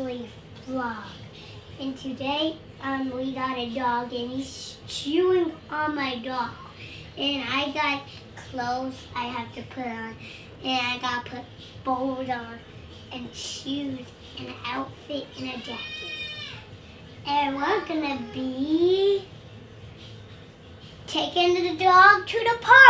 weekly vlog. And today, um, we got a dog and he's chewing on my dog. And I got clothes I have to put on. And I got to put bowls on and shoes and an outfit and a jacket. And we're gonna be taking the dog to the park.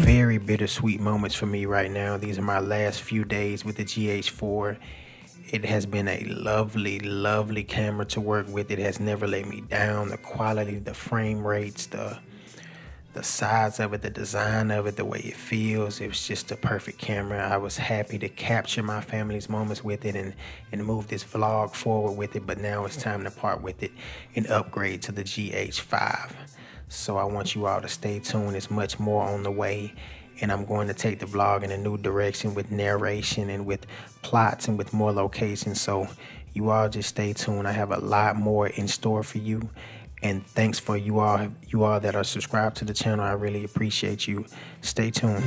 Very bittersweet moments for me right now. These are my last few days with the GH4. It has been a lovely, lovely camera to work with. It has never let me down. The quality, the frame rates, the the size of it, the design of it, the way it feels. It was just a perfect camera. I was happy to capture my family's moments with it and, and move this vlog forward with it. But now it's time to part with it and upgrade to the GH5. So I want you all to stay tuned. There's much more on the way. And I'm going to take the vlog in a new direction with narration and with plots and with more locations. So you all just stay tuned. I have a lot more in store for you and thanks for you all you all that are subscribed to the channel i really appreciate you stay tuned